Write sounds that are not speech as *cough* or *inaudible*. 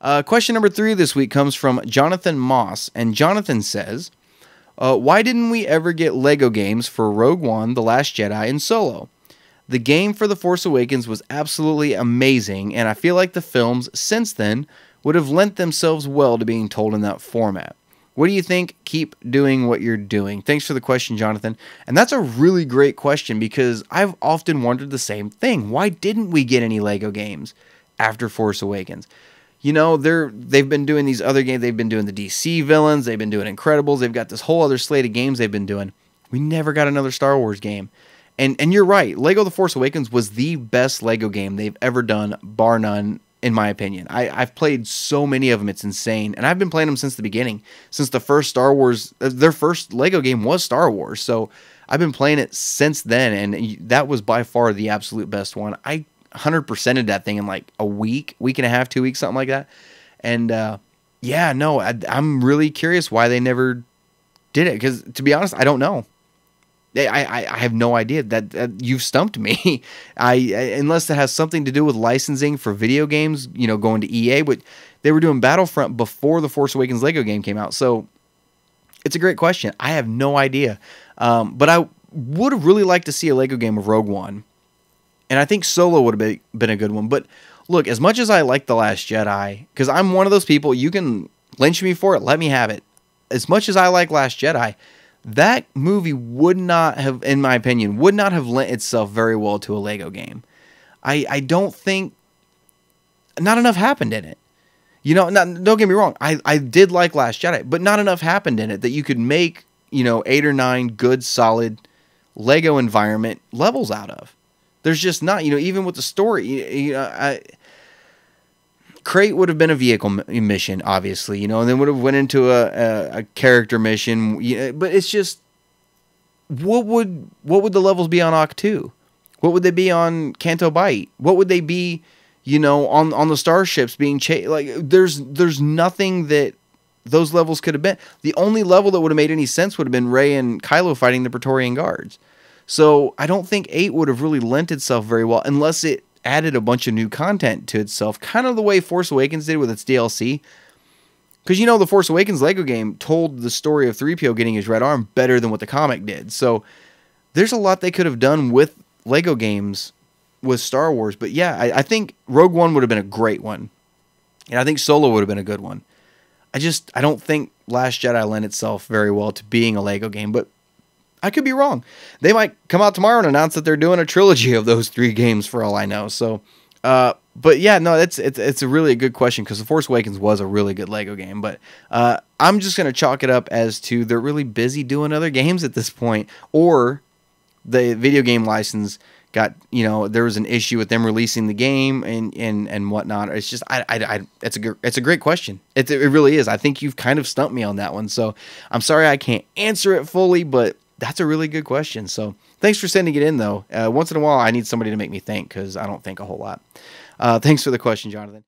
Uh, question number three this week comes from Jonathan Moss, and Jonathan says, uh, "Why didn't we ever get Lego games for Rogue One, The Last Jedi, and Solo? The game for The Force Awakens was absolutely amazing, and I feel like the films since then would have lent themselves well to being told in that format." What do you think? Keep doing what you're doing. Thanks for the question, Jonathan. And that's a really great question because I've often wondered the same thing. Why didn't we get any Lego games after Force Awakens? You know, they're they've been doing these other games. They've been doing the DC villains. They've been doing Incredibles. They've got this whole other slate of games they've been doing. We never got another Star Wars game. And and you're right. Lego The Force Awakens was the best Lego game they've ever done, bar none in my opinion. I, I've played so many of them, it's insane. And I've been playing them since the beginning, since the first Star Wars, uh, their first Lego game was Star Wars. So I've been playing it since then, and that was by far the absolute best one. I 100%ed that thing in like a week, week and a half, two weeks, something like that. And uh, yeah, no, I, I'm really curious why they never did it. Because to be honest, I don't know. I, I, have no idea that, that you've stumped me. *laughs* I, unless it has something to do with licensing for video games, you know, going to EA, but they were doing Battlefront before the Force Awakens Lego game came out. So it's a great question. I have no idea. Um, but I would have really liked to see a Lego game of Rogue One. And I think Solo would have been, a good one. But look, as much as I like The Last Jedi, because I'm one of those people, you can lynch me for it, let me have it. As much as I like Last Jedi, that movie would not have, in my opinion, would not have lent itself very well to a Lego game. I, I don't think not enough happened in it. You know, not, don't get me wrong. I, I did like Last Jedi, but not enough happened in it that you could make, you know, eight or nine good, solid Lego environment levels out of. There's just not, you know, even with the story, you know, I, Crait would have been a vehicle mission, obviously, you know, and then would have went into a, a, a character mission. But it's just, what would what would the levels be on Ahch-To? What would they be on Canto Bight? What would they be, you know, on on the starships being chased? Like, there's there's nothing that those levels could have been. The only level that would have made any sense would have been Rey and Kylo fighting the Praetorian Guards. So I don't think eight would have really lent itself very well unless it added a bunch of new content to itself, kind of the way Force Awakens did with its DLC. Because you know, the Force Awakens Lego game told the story of 3PO getting his red arm better than what the comic did. So there's a lot they could have done with Lego games with Star Wars. But yeah, I, I think Rogue One would have been a great one. And I think Solo would have been a good one. I just I don't think Last Jedi lent itself very well to being a Lego game, but I could be wrong. They might come out tomorrow and announce that they're doing a trilogy of those three games for all I know. So, uh, but yeah, no, it's it's it's a really good question because The Force Awakens was a really good Lego game. But uh, I'm just gonna chalk it up as to they're really busy doing other games at this point, or the video game license got you know there was an issue with them releasing the game and and and whatnot. It's just I I, I it's a it's a great question. It it really is. I think you've kind of stumped me on that one. So I'm sorry I can't answer it fully, but that's a really good question. So thanks for sending it in, though. Uh, once in a while, I need somebody to make me think because I don't think a whole lot. Uh, thanks for the question, Jonathan.